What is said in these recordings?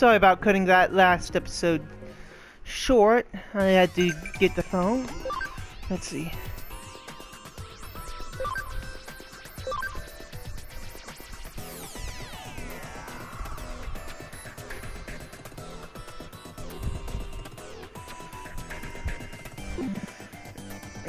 Sorry about cutting that last episode short. I had to get the phone. Let's see.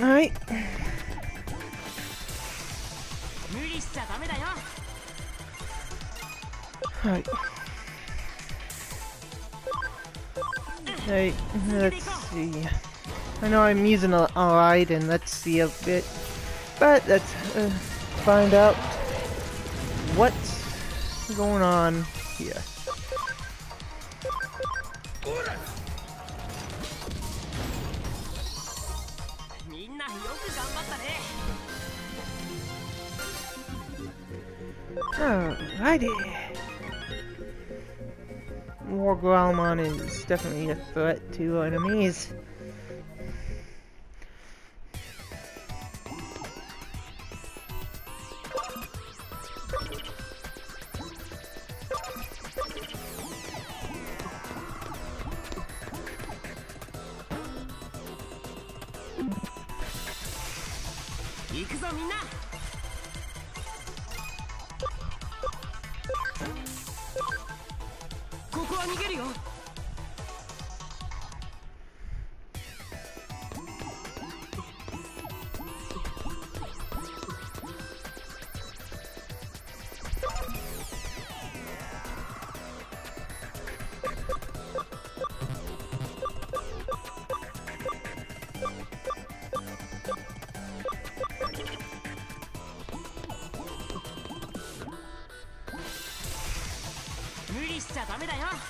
Alright. Alright. Let's see. I know I'm using a light and let's see a bit, but let's uh, find out what's going on here. Alrighty. WarGrowlmon is definitely a threat to enemies. は逃げるよ。無理しちゃダメだよ。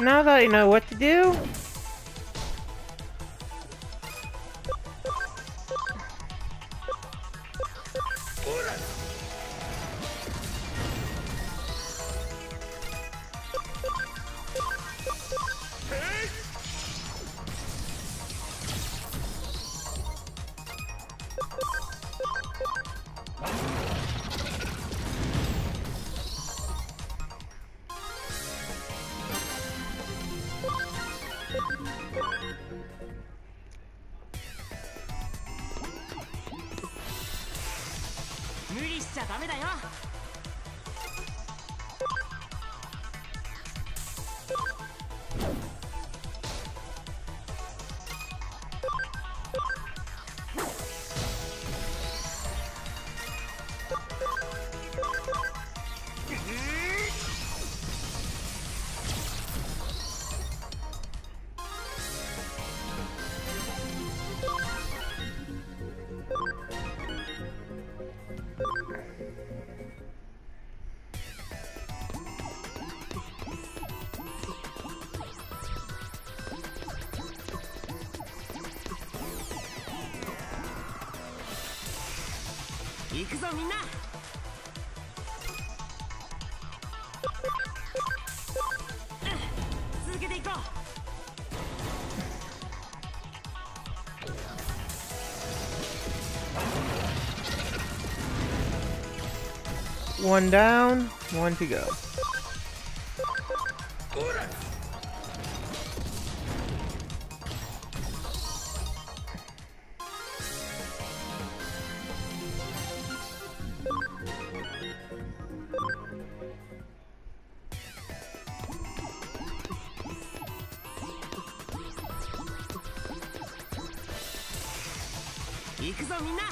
Now that I know what to do, くぞみんなうん続けていこう one down, one to go. のみんな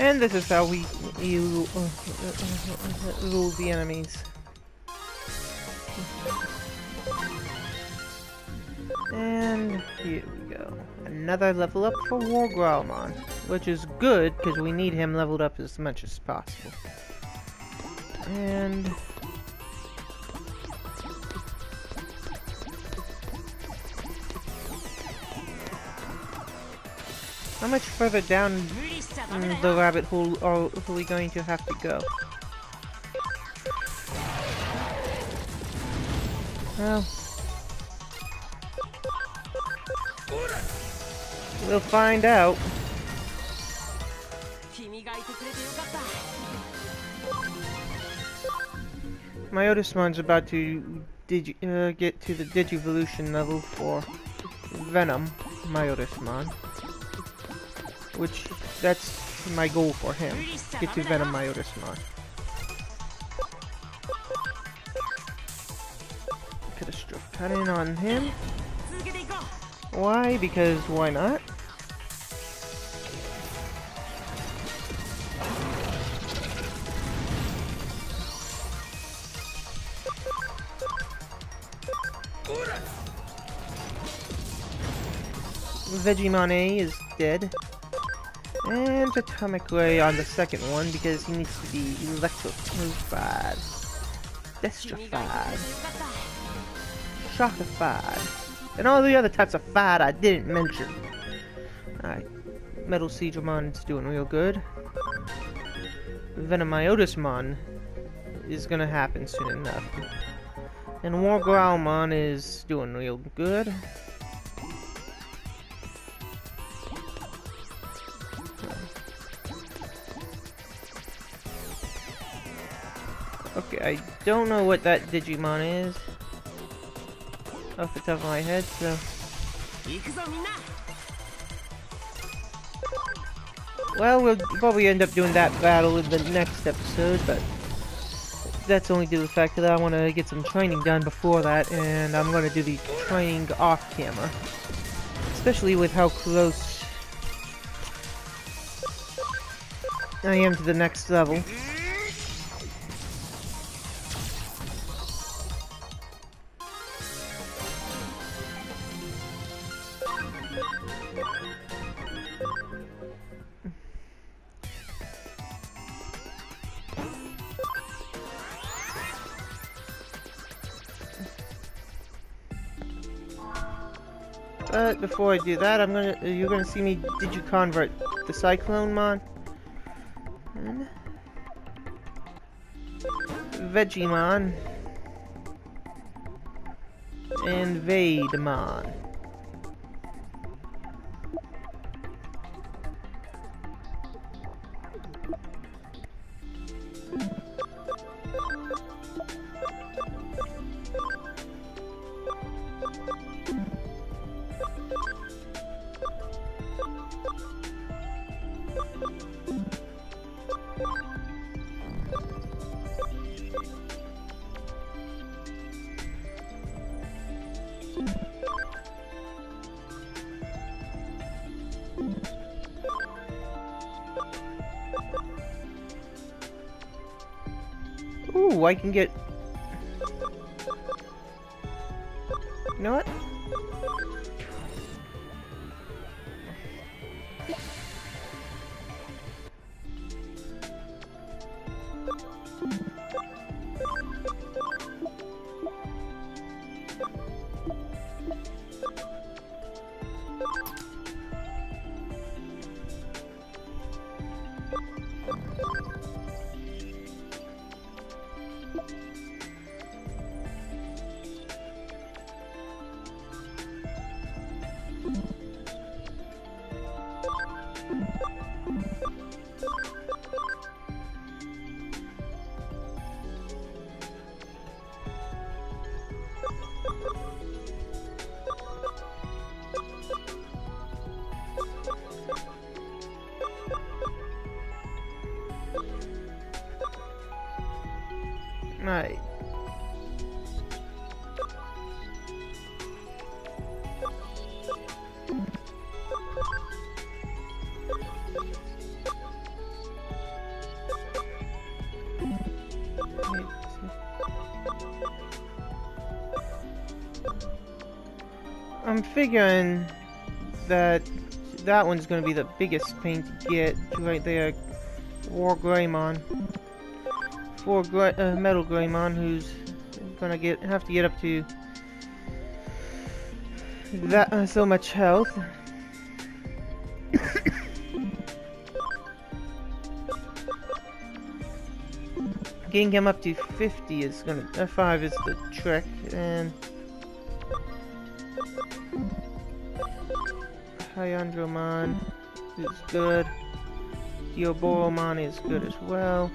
And this is how we you uh, uh, uh, uh, uh rule the enemies. And here we go. Another level up for War which is good because we need him leveled up as much as possible. And How much further down the rabbit hole are we going to have to go? Well, We'll find out. Myotismon's about to uh, get to the Digivolution level for Venom, my Otismon. Which, that's my goal for him, get to VenomMyotismon. Could have struck cut in on him. Why? Because why not? Vegiemon is dead. And Atomic Ray on the second one because he needs to be electrified. Destrofied. Shockified. And all the other types of fad I didn't mention. Alright. Metal Siegemon is doing real good. VenomMyotismon is gonna happen soon enough. And WarGrowlmon is doing real good. Okay, I don't know what that Digimon is off the top of my head, so... Well, we'll probably end up doing that battle in the next episode, but that's only due to the fact that I want to get some training done before that, and I'm going to do the training off camera. Especially with how close I am to the next level. But before I do that, I'm gonna uh, you're gonna see me digiconvert the Cyclonemon. And Vegiemon. And Vademon. Ooh, I can get... You know what? night. I'm figuring that that one's gonna be the biggest pain to get right there. Uh, WarGreymon. For Gre uh, MetalGreymon, who's gonna get have to get up to that uh, so much health. Getting him up to 50 is gonna, uh, 5 is the trick, and... Hyundramon is good. Diaboromon is good as well.